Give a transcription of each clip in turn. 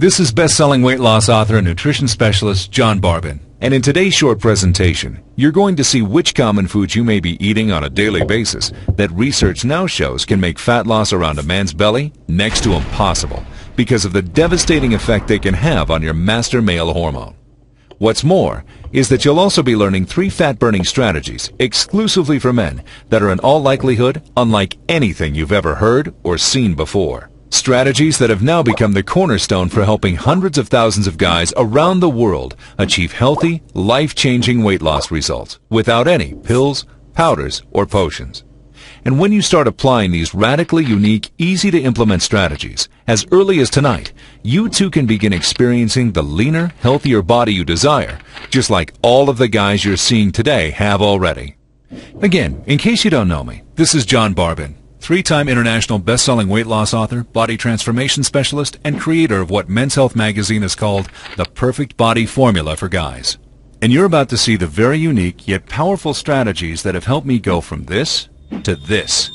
This is best-selling weight loss author and nutrition specialist John Barban. And in today's short presentation, you're going to see which common foods you may be eating on a daily basis that research now shows can make fat loss around a man's belly next to impossible because of the devastating effect they can have on your master male hormone. What's more is that you'll also be learning three fat-burning strategies exclusively for men that are in all likelihood unlike anything you've ever heard or seen before. Strategies that have now become the cornerstone for helping hundreds of thousands of guys around the world achieve healthy, life-changing weight loss results without any pills, powders, or potions. And when you start applying these radically unique, easy-to-implement strategies, as early as tonight, you too can begin experiencing the leaner, healthier body you desire, just like all of the guys you're seeing today have already. Again, in case you don't know me, this is John Barban, three-time international best-selling weight loss author, body transformation specialist, and creator of what Men's Health magazine has called the perfect body formula for guys. And you're about to see the very unique yet powerful strategies that have helped me go from this to this,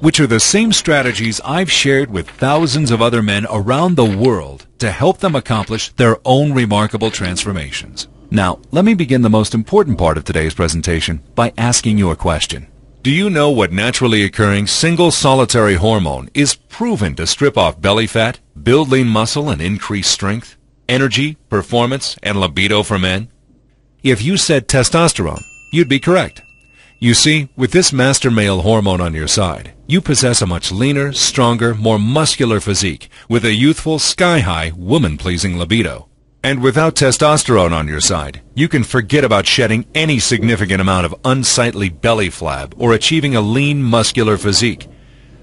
which are the same strategies I've shared with thousands of other men around the world to help them accomplish their own remarkable transformations. Now, let me begin the most important part of today's presentation by asking you a question. Do you know what naturally occurring single solitary hormone is proven to strip off belly fat, build lean muscle, and increase strength, energy, performance, and libido for men? If you said testosterone, you'd be correct. You see, with this master male hormone on your side, you possess a much leaner, stronger, more muscular physique with a youthful, sky-high, woman-pleasing libido. And without testosterone on your side, you can forget about shedding any significant amount of unsightly belly flab or achieving a lean, muscular physique.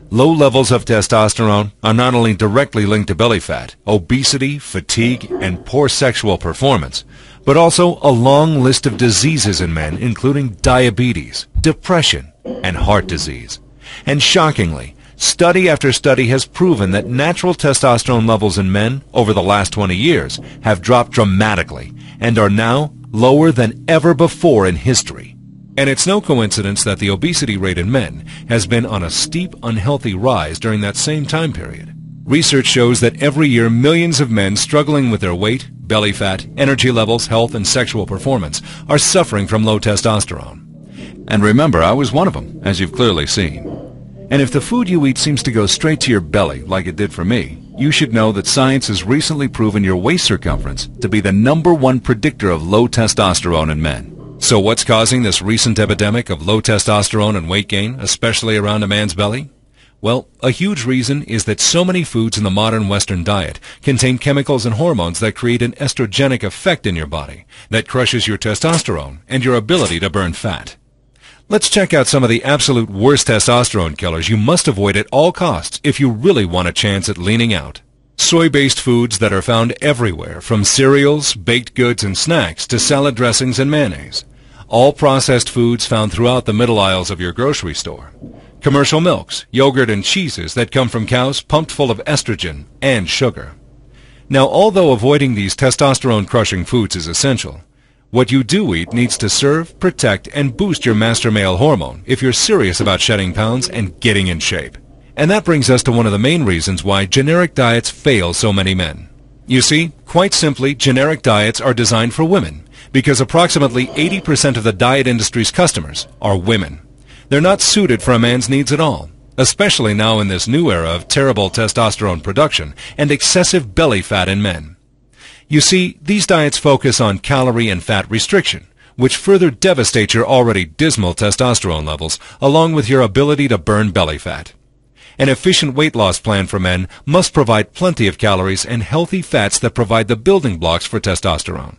Low levels of testosterone are not only directly linked to belly fat, obesity, fatigue, and poor sexual performance, but also a long list of diseases in men including diabetes, depression, and heart disease. And shockingly, Study after study has proven that natural testosterone levels in men over the last 20 years have dropped dramatically and are now lower than ever before in history. And it's no coincidence that the obesity rate in men has been on a steep, unhealthy rise during that same time period. Research shows that every year millions of men struggling with their weight, belly fat, energy levels, health, and sexual performance are suffering from low testosterone. And remember, I was one of them, as you've clearly seen. And if the food you eat seems to go straight to your belly, like it did for me, you should know that science has recently proven your waist circumference to be the number one predictor of low testosterone in men. So what's causing this recent epidemic of low testosterone and weight gain, especially around a man's belly? Well, a huge reason is that so many foods in the modern Western diet contain chemicals and hormones that create an estrogenic effect in your body that crushes your testosterone and your ability to burn fat. Let's check out some of the absolute worst testosterone killers you must avoid at all costs if you really want a chance at leaning out. Soy-based foods that are found everywhere, from cereals, baked goods, and snacks to salad dressings and mayonnaise. All processed foods found throughout the middle aisles of your grocery store. Commercial milks, yogurt, and cheeses that come from cows pumped full of estrogen and sugar. Now, although avoiding these testosterone-crushing foods is essential, what you do eat needs to serve, protect, and boost your master male hormone if you're serious about shedding pounds and getting in shape. And that brings us to one of the main reasons why generic diets fail so many men. You see, quite simply, generic diets are designed for women because approximately 80% of the diet industry's customers are women. They're not suited for a man's needs at all, especially now in this new era of terrible testosterone production and excessive belly fat in men. You see, these diets focus on calorie and fat restriction, which further devastate your already dismal testosterone levels, along with your ability to burn belly fat. An efficient weight loss plan for men must provide plenty of calories and healthy fats that provide the building blocks for testosterone.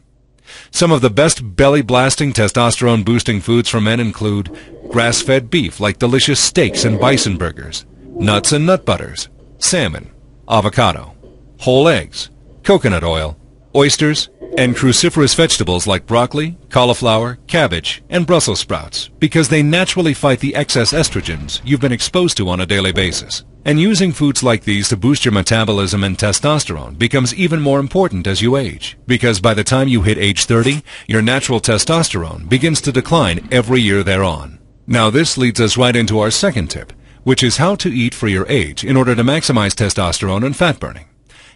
Some of the best belly-blasting testosterone-boosting foods for men include grass-fed beef like delicious steaks and bison burgers, nuts and nut butters, salmon, avocado, whole eggs, coconut oil, oysters, and cruciferous vegetables like broccoli, cauliflower, cabbage, and Brussels sprouts because they naturally fight the excess estrogens you've been exposed to on a daily basis. And using foods like these to boost your metabolism and testosterone becomes even more important as you age because by the time you hit age 30, your natural testosterone begins to decline every year thereon. Now this leads us right into our second tip, which is how to eat for your age in order to maximize testosterone and fat burning.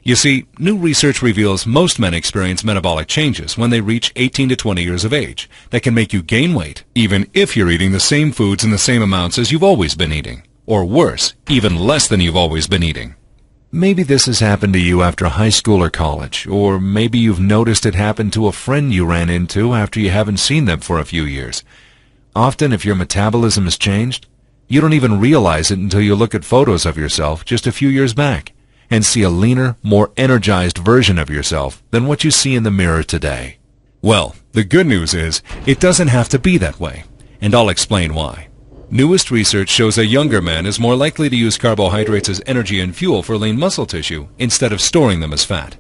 You see, new research reveals most men experience metabolic changes when they reach 18 to 20 years of age that can make you gain weight, even if you're eating the same foods in the same amounts as you've always been eating. Or worse, even less than you've always been eating. Maybe this has happened to you after high school or college, or maybe you've noticed it happen to a friend you ran into after you haven't seen them for a few years. Often, if your metabolism has changed, you don't even realize it until you look at photos of yourself just a few years back and see a leaner, more energized version of yourself than what you see in the mirror today. Well, the good news is it doesn't have to be that way, and I'll explain why. Newest research shows a younger man is more likely to use carbohydrates as energy and fuel for lean muscle tissue instead of storing them as fat.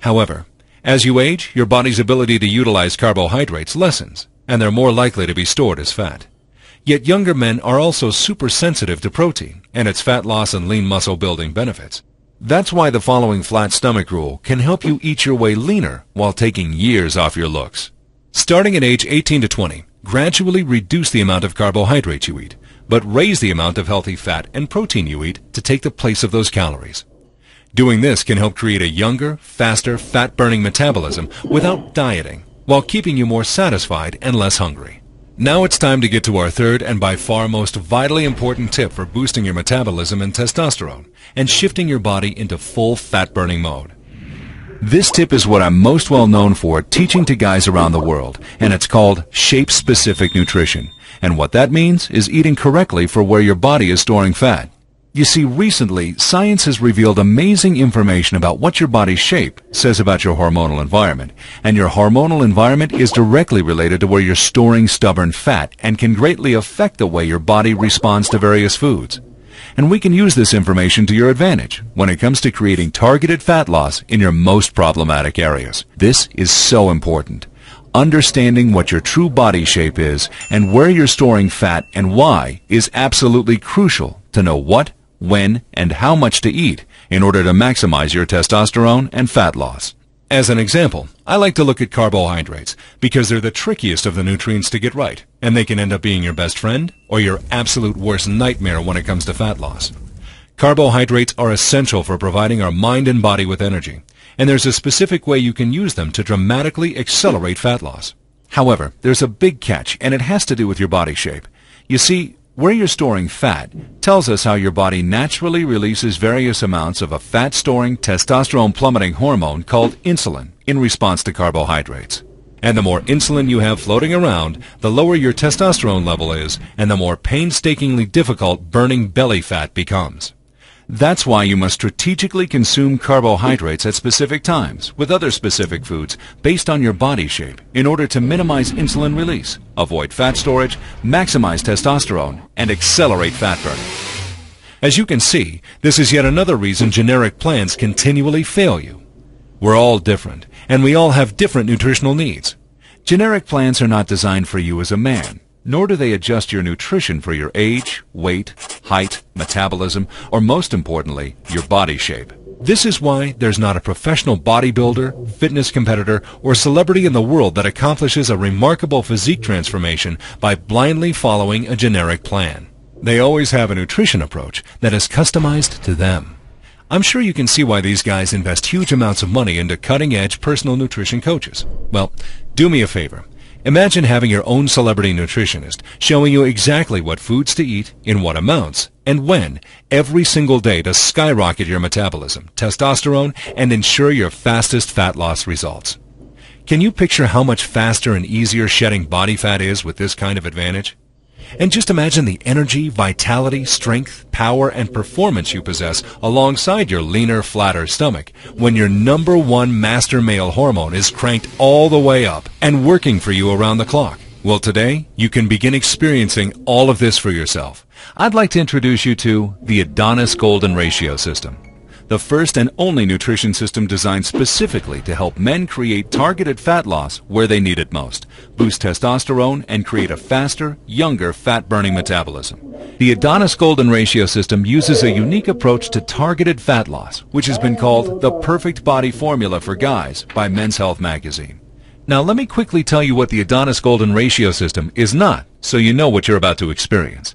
However, as you age, your body's ability to utilize carbohydrates lessens, and they're more likely to be stored as fat. Yet younger men are also super sensitive to protein and its fat loss and lean muscle building benefits. That's why the following flat stomach rule can help you eat your way leaner while taking years off your looks. Starting at age 18 to 20, gradually reduce the amount of carbohydrates you eat, but raise the amount of healthy fat and protein you eat to take the place of those calories. Doing this can help create a younger, faster, fat-burning metabolism without dieting, while keeping you more satisfied and less hungry. Now it's time to get to our third and by far most vitally important tip for boosting your metabolism and testosterone and shifting your body into full fat-burning mode. This tip is what I'm most well known for teaching to guys around the world, and it's called shape-specific nutrition. And what that means is eating correctly for where your body is storing fat. You see, recently, science has revealed amazing information about what your body's shape says about your hormonal environment. And your hormonal environment is directly related to where you're storing stubborn fat and can greatly affect the way your body responds to various foods. And we can use this information to your advantage when it comes to creating targeted fat loss in your most problematic areas. This is so important. Understanding what your true body shape is and where you're storing fat and why is absolutely crucial to know what when, and how much to eat in order to maximize your testosterone and fat loss. As an example, I like to look at carbohydrates because they're the trickiest of the nutrients to get right, and they can end up being your best friend or your absolute worst nightmare when it comes to fat loss. Carbohydrates are essential for providing our mind and body with energy, and there's a specific way you can use them to dramatically accelerate fat loss. However, there's a big catch, and it has to do with your body shape. You see, where you're storing fat tells us how your body naturally releases various amounts of a fat-storing, testosterone-plummeting hormone called insulin in response to carbohydrates. And the more insulin you have floating around, the lower your testosterone level is, and the more painstakingly difficult burning belly fat becomes. That's why you must strategically consume carbohydrates at specific times with other specific foods based on your body shape in order to minimize insulin release, avoid fat storage, maximize testosterone, and accelerate fat burning. As you can see, this is yet another reason generic plans continually fail you. We're all different, and we all have different nutritional needs. Generic plans are not designed for you as a man nor do they adjust your nutrition for your age, weight, height, metabolism, or most importantly, your body shape. This is why there's not a professional bodybuilder, fitness competitor, or celebrity in the world that accomplishes a remarkable physique transformation by blindly following a generic plan. They always have a nutrition approach that is customized to them. I'm sure you can see why these guys invest huge amounts of money into cutting-edge personal nutrition coaches. Well, do me a favor. Imagine having your own celebrity nutritionist showing you exactly what foods to eat, in what amounts, and when, every single day to skyrocket your metabolism, testosterone, and ensure your fastest fat loss results. Can you picture how much faster and easier shedding body fat is with this kind of advantage? And just imagine the energy, vitality, strength, power, and performance you possess alongside your leaner, flatter stomach when your number one master male hormone is cranked all the way up and working for you around the clock. Well, today, you can begin experiencing all of this for yourself. I'd like to introduce you to the Adonis Golden Ratio System the first and only nutrition system designed specifically to help men create targeted fat loss where they need it most, boost testosterone, and create a faster, younger fat-burning metabolism. The Adonis Golden Ratio system uses a unique approach to targeted fat loss, which has been called the perfect body formula for guys by Men's Health magazine. Now let me quickly tell you what the Adonis Golden Ratio system is not, so you know what you're about to experience.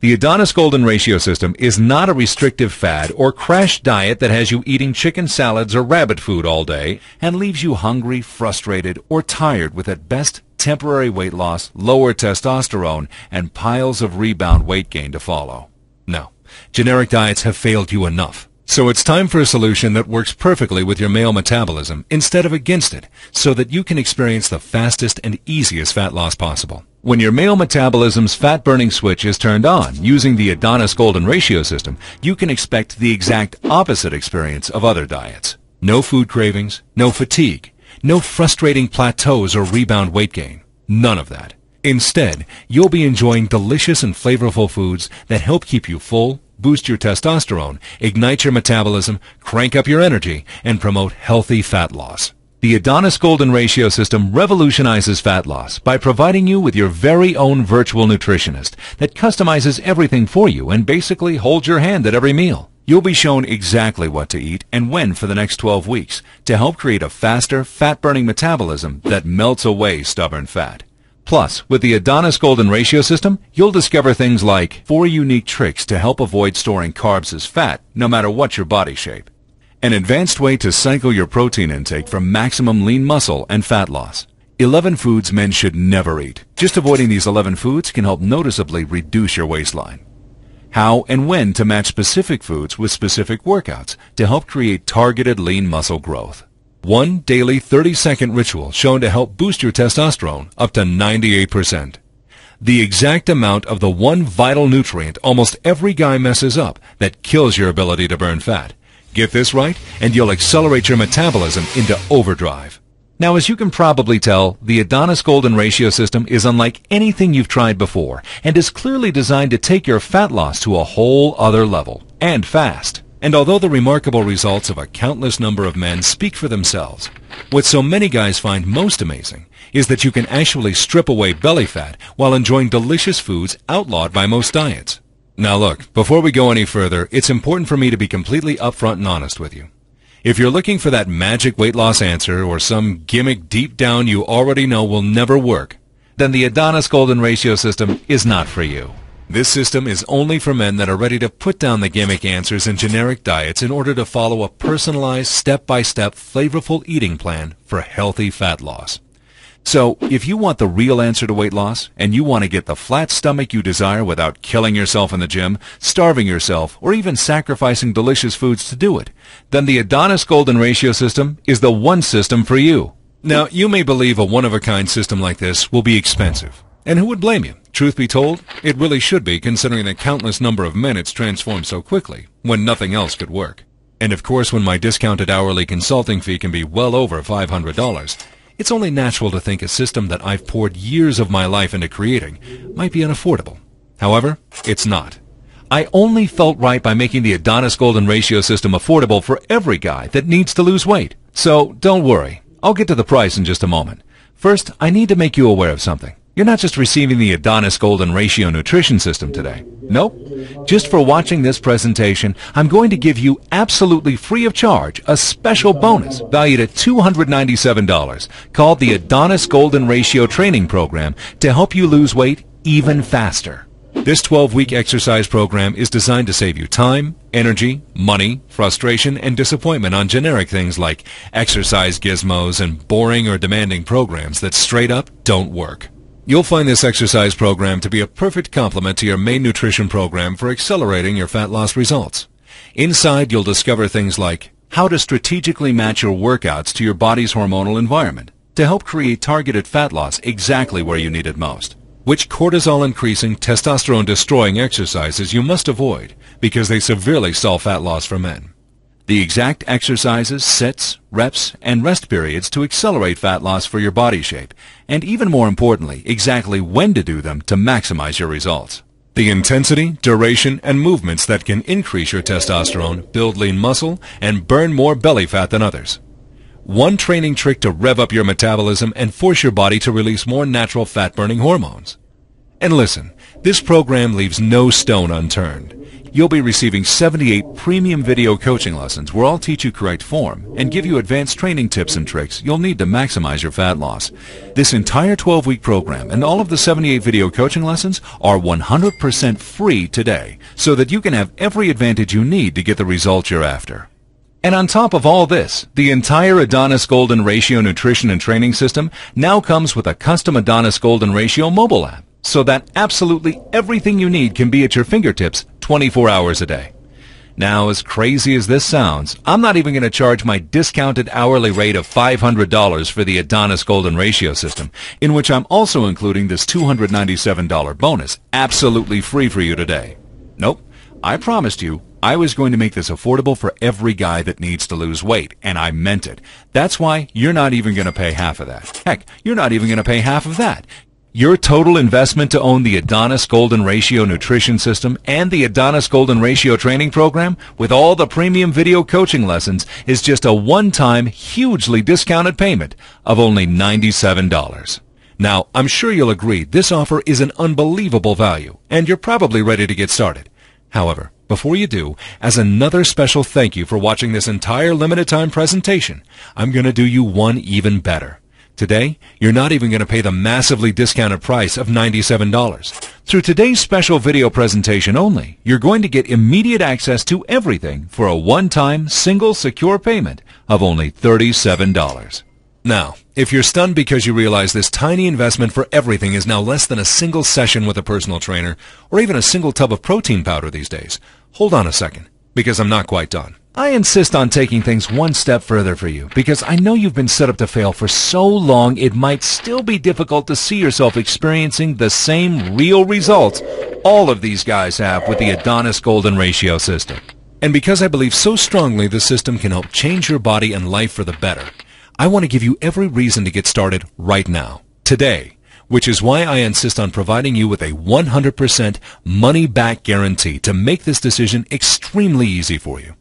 The Adonis Golden Ratio System is not a restrictive fad or crash diet that has you eating chicken salads or rabbit food all day and leaves you hungry, frustrated, or tired with at best temporary weight loss, lower testosterone, and piles of rebound weight gain to follow. No, generic diets have failed you enough. So it's time for a solution that works perfectly with your male metabolism instead of against it, so that you can experience the fastest and easiest fat loss possible. When your male metabolism's fat-burning switch is turned on using the Adonis Golden Ratio system, you can expect the exact opposite experience of other diets. No food cravings, no fatigue, no frustrating plateaus or rebound weight gain. None of that. Instead, you'll be enjoying delicious and flavorful foods that help keep you full, boost your testosterone, ignite your metabolism, crank up your energy, and promote healthy fat loss. The Adonis Golden Ratio system revolutionizes fat loss by providing you with your very own virtual nutritionist that customizes everything for you and basically holds your hand at every meal. You'll be shown exactly what to eat and when for the next 12 weeks to help create a faster, fat-burning metabolism that melts away stubborn fat. Plus, with the Adonis Golden Ratio system, you'll discover things like four unique tricks to help avoid storing carbs as fat, no matter what your body shape. An advanced way to cycle your protein intake for maximum lean muscle and fat loss. 11 foods men should never eat. Just avoiding these 11 foods can help noticeably reduce your waistline. How and when to match specific foods with specific workouts to help create targeted lean muscle growth. One daily 30-second ritual shown to help boost your testosterone up to 98%. The exact amount of the one vital nutrient almost every guy messes up that kills your ability to burn fat. Get this right, and you'll accelerate your metabolism into overdrive. Now, as you can probably tell, the Adonis Golden Ratio system is unlike anything you've tried before and is clearly designed to take your fat loss to a whole other level, and fast. And although the remarkable results of a countless number of men speak for themselves, what so many guys find most amazing is that you can actually strip away belly fat while enjoying delicious foods outlawed by most diets. Now look, before we go any further, it's important for me to be completely upfront and honest with you. If you're looking for that magic weight loss answer or some gimmick deep down you already know will never work, then the Adonis Golden Ratio system is not for you. This system is only for men that are ready to put down the gimmick answers and generic diets in order to follow a personalized, step-by-step, flavorful eating plan for healthy fat loss. So, if you want the real answer to weight loss, and you want to get the flat stomach you desire without killing yourself in the gym, starving yourself, or even sacrificing delicious foods to do it, then the Adonis Golden Ratio system is the one system for you. Now, you may believe a one-of-a-kind system like this will be expensive. And who would blame you? Truth be told, it really should be considering the countless number of men it's transformed so quickly, when nothing else could work. And of course, when my discounted hourly consulting fee can be well over $500, it's only natural to think a system that I've poured years of my life into creating might be unaffordable. However, it's not. I only felt right by making the Adonis Golden Ratio system affordable for every guy that needs to lose weight. So don't worry. I'll get to the price in just a moment. First, I need to make you aware of something. You're not just receiving the Adonis Golden Ratio Nutrition System today. Nope. Just for watching this presentation, I'm going to give you absolutely free of charge a special bonus valued at $297 called the Adonis Golden Ratio Training Program to help you lose weight even faster. This 12-week exercise program is designed to save you time, energy, money, frustration, and disappointment on generic things like exercise gizmos and boring or demanding programs that straight up don't work. You'll find this exercise program to be a perfect complement to your main nutrition program for accelerating your fat loss results. Inside, you'll discover things like how to strategically match your workouts to your body's hormonal environment to help create targeted fat loss exactly where you need it most. Which cortisol-increasing, testosterone-destroying exercises you must avoid because they severely stall fat loss for men the exact exercises, sets, reps, and rest periods to accelerate fat loss for your body shape, and even more importantly, exactly when to do them to maximize your results. The intensity, duration, and movements that can increase your testosterone, build lean muscle, and burn more belly fat than others. One training trick to rev up your metabolism and force your body to release more natural fat-burning hormones. And listen, This program leaves no stone unturned. You'll be receiving 78 premium video coaching lessons where I'll teach you correct form and give you advanced training tips and tricks you'll need to maximize your fat loss. This entire 12-week program and all of the 78 video coaching lessons are 100% free today so that you can have every advantage you need to get the results you're after. And on top of all this, the entire Adonis Golden Ratio nutrition and training system now comes with a custom Adonis Golden Ratio mobile app so that absolutely everything you need can be at your fingertips 24 hours a day. Now, as crazy as this sounds, I'm not even going to charge my discounted hourly rate of $500 for the Adonis Golden Ratio system, in which I'm also including this $297 bonus, absolutely free for you today. Nope, I promised you I was going to make this affordable for every guy that needs to lose weight, and I meant it. That's why you're not even going to pay half of that. Heck, you're not even going to pay half of that. Your total investment to own the Adonis Golden Ratio nutrition system and the Adonis Golden Ratio training program with all the premium video coaching lessons is just a one-time, hugely discounted payment of only $97. Now, I'm sure you'll agree this offer is an unbelievable value, and you're probably ready to get started. However, before you do, as another special thank you for watching this entire limited time presentation, I'm going to do you one even better. Today, you're not even going to pay the massively discounted price of $97. Through today's special video presentation only, you're going to get immediate access to everything for a one-time, single, secure payment of only $37. Now, if you're stunned because you realize this tiny investment for everything is now less than a single session with a personal trainer, or even a single tub of protein powder these days, hold on a second, because I'm not quite done. I insist on taking things one step further for you because I know you've been set up to fail for so long it might still be difficult to see yourself experiencing the same real results all of these guys have with the Adonis Golden Ratio system. And because I believe so strongly the system can help change your body and life for the better, I want to give you every reason to get started right now, today, which is why I insist on providing you with a 100% money-back guarantee to make this decision extremely easy for you.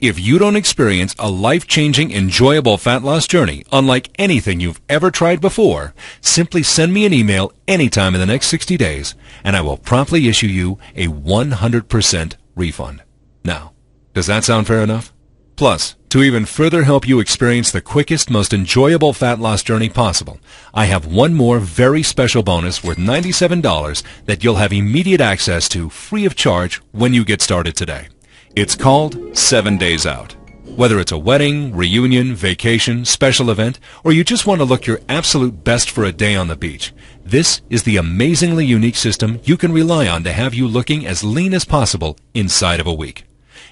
If you don't experience a life-changing, enjoyable fat loss journey unlike anything you've ever tried before, simply send me an email anytime in the next 60 days, and I will promptly issue you a 100% refund. Now, does that sound fair enough? Plus, to even further help you experience the quickest, most enjoyable fat loss journey possible, I have one more very special bonus worth $97 that you'll have immediate access to free of charge when you get started today. It's called Seven Days Out. Whether it's a wedding, reunion, vacation, special event, or you just want to look your absolute best for a day on the beach, this is the amazingly unique system you can rely on to have you looking as lean as possible inside of a week.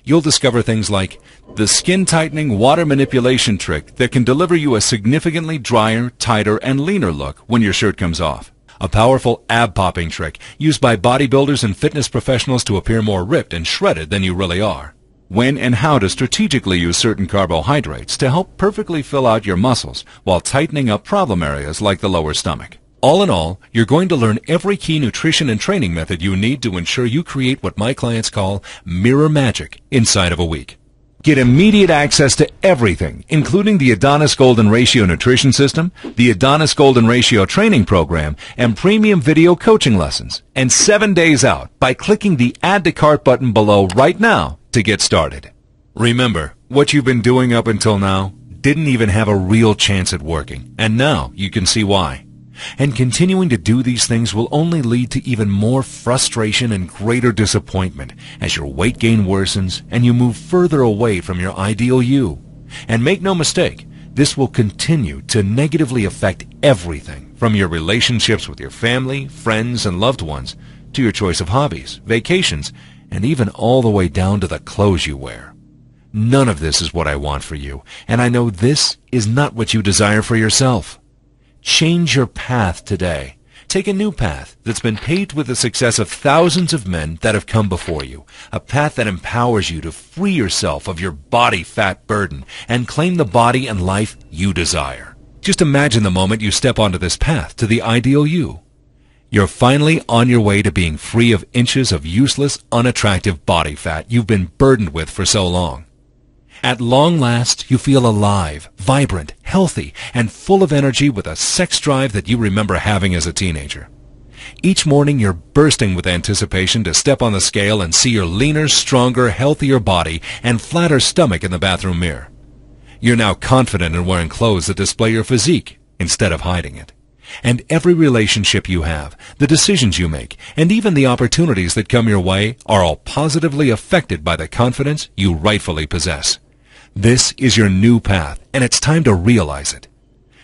You'll discover things like the skin tightening water manipulation trick that can deliver you a significantly drier, tighter, and leaner look when your shirt comes off a powerful ab-popping trick used by bodybuilders and fitness professionals to appear more ripped and shredded than you really are. When and how to strategically use certain carbohydrates to help perfectly fill out your muscles while tightening up problem areas like the lower stomach. All in all, you're going to learn every key nutrition and training method you need to ensure you create what my clients call mirror magic inside of a week. Get immediate access to everything, including the Adonis Golden Ratio Nutrition System, the Adonis Golden Ratio Training Program, and premium video coaching lessons, and seven days out by clicking the Add to Cart button below right now to get started. Remember, what you've been doing up until now didn't even have a real chance at working, and now you can see why. And continuing to do these things will only lead to even more frustration and greater disappointment as your weight gain worsens and you move further away from your ideal you. And make no mistake, this will continue to negatively affect everything from your relationships with your family, friends, and loved ones to your choice of hobbies, vacations, and even all the way down to the clothes you wear. None of this is what I want for you, and I know this is not what you desire for yourself. Change your path today. Take a new path that's been paved with the success of thousands of men that have come before you. A path that empowers you to free yourself of your body fat burden and claim the body and life you desire. Just imagine the moment you step onto this path to the ideal you. You're finally on your way to being free of inches of useless, unattractive body fat you've been burdened with for so long. At long last, you feel alive, vibrant, healthy, and full of energy with a sex drive that you remember having as a teenager. Each morning you're bursting with anticipation to step on the scale and see your leaner, stronger, healthier body and flatter stomach in the bathroom mirror. You're now confident in wearing clothes that display your physique instead of hiding it. And every relationship you have, the decisions you make, and even the opportunities that come your way are all positively affected by the confidence you rightfully possess. This is your new path, and it's time to realize it.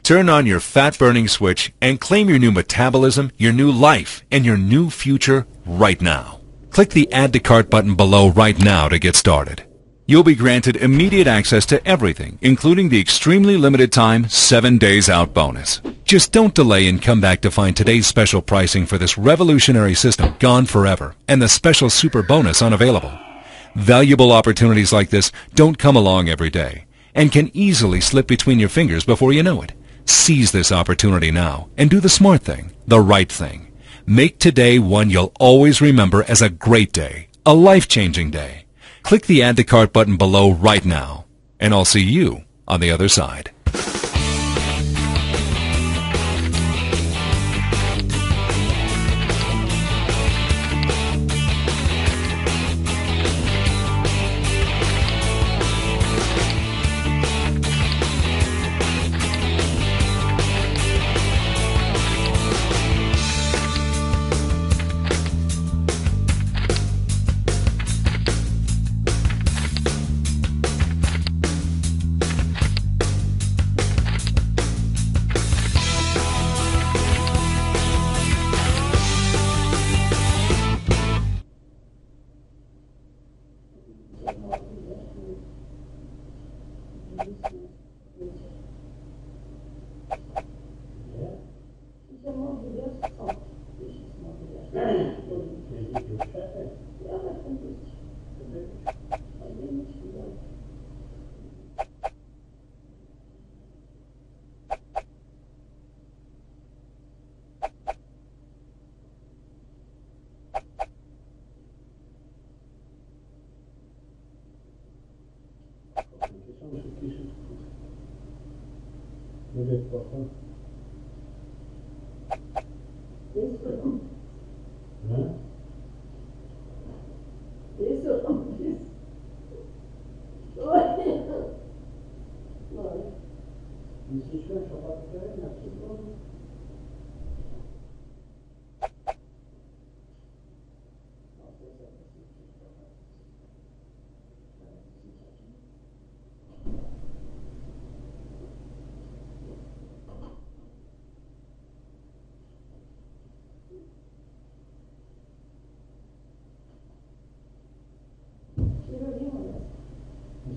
Turn on your fat-burning switch and claim your new metabolism, your new life, and your new future right now. Click the Add to Cart button below right now to get started. You'll be granted immediate access to everything, including the extremely limited time 7 days out bonus. Just don't delay and come back to find today's special pricing for this revolutionary system gone forever and the special super bonus unavailable. Valuable opportunities like this don't come along every day and can easily slip between your fingers before you know it. Seize this opportunity now and do the smart thing, the right thing. Make today one you'll always remember as a great day, a life-changing day. Click the Add to Cart button below right now, and I'll see you on the other side. destruye el.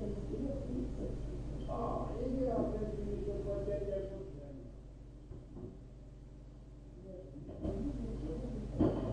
Thank you.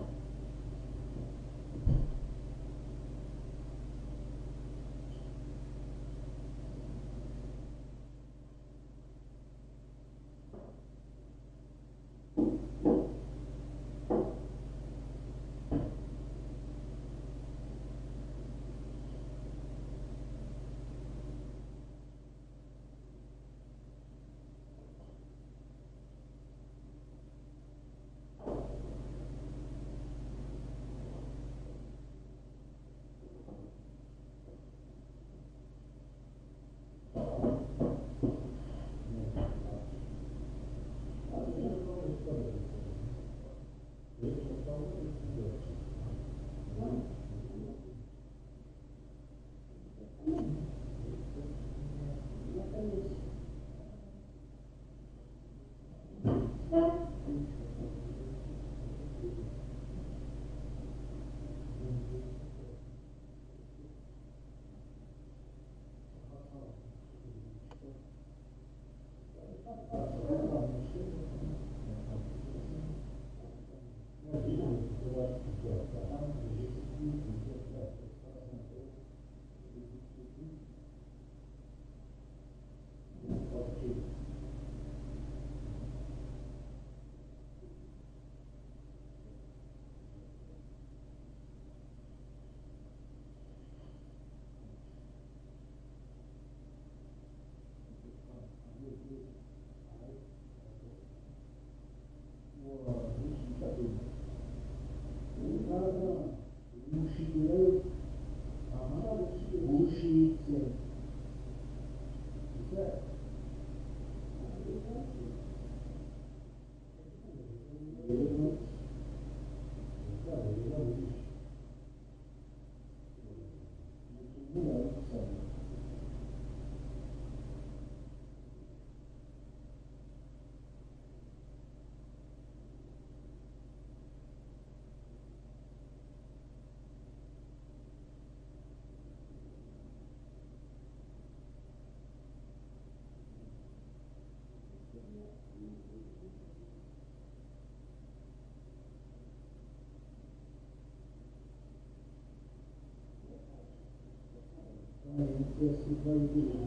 esse bandido.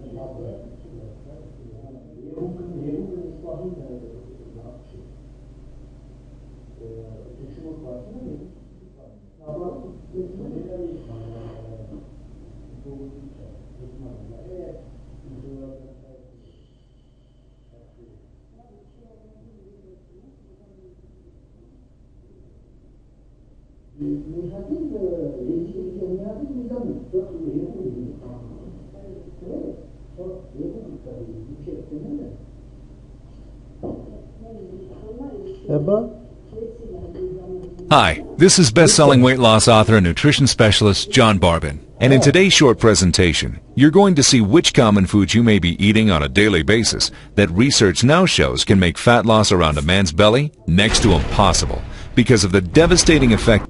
Eu, eu estou arrumando o norte. Eu falar com de Agora, eu estou ligando isso. Eu estou de isso. Hi, this is best-selling weight loss author and nutrition specialist John Barban. And in oh. today's short presentation, you're going to see which common foods you may be eating on a daily basis that research now shows can make fat loss around a man's belly next to impossible because of the devastating effect